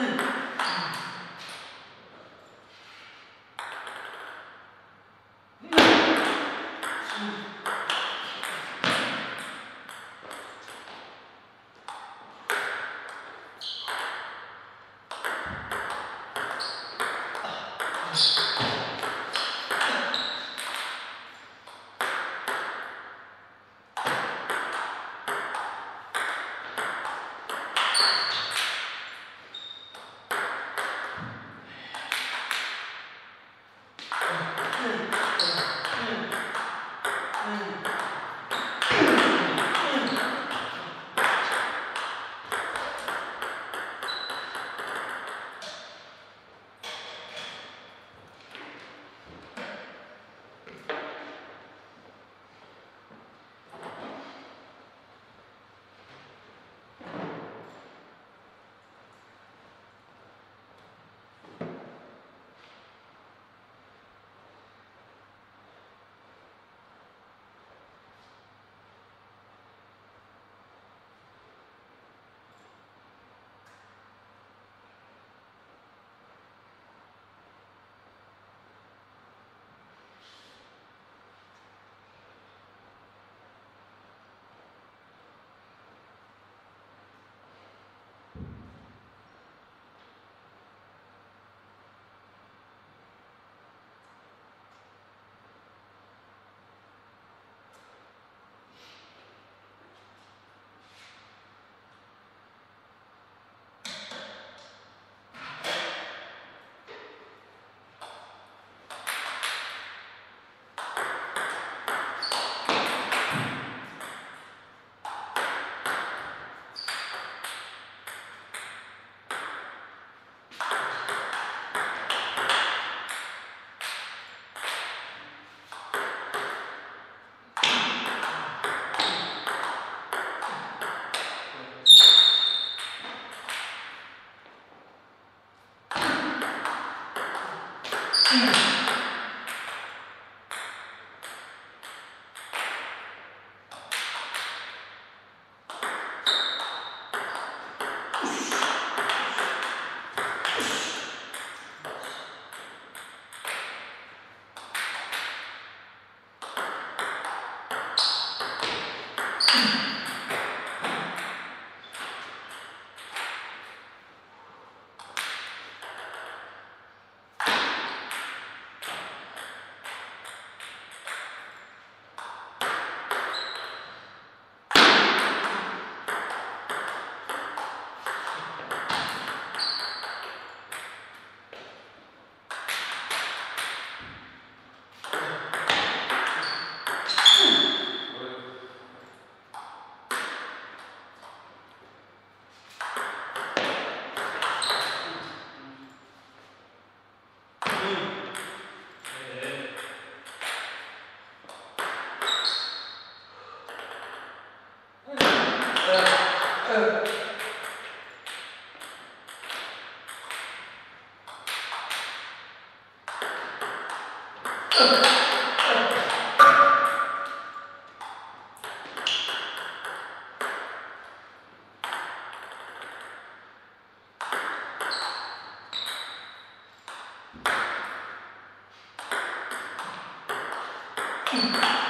Johnson. Mm-hmm.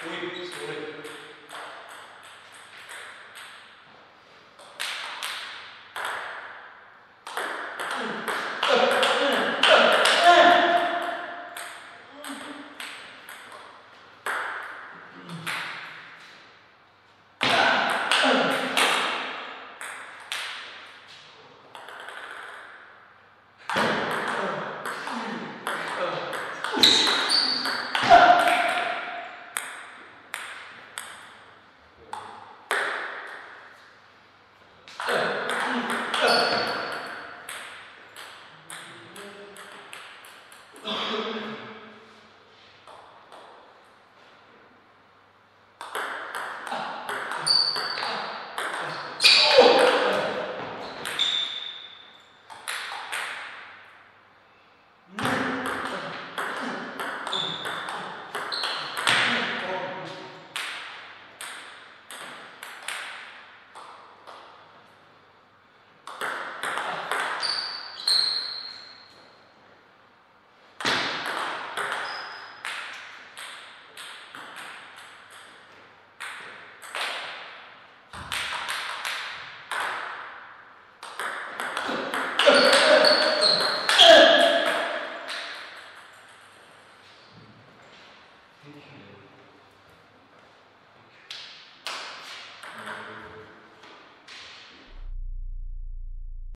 Fui,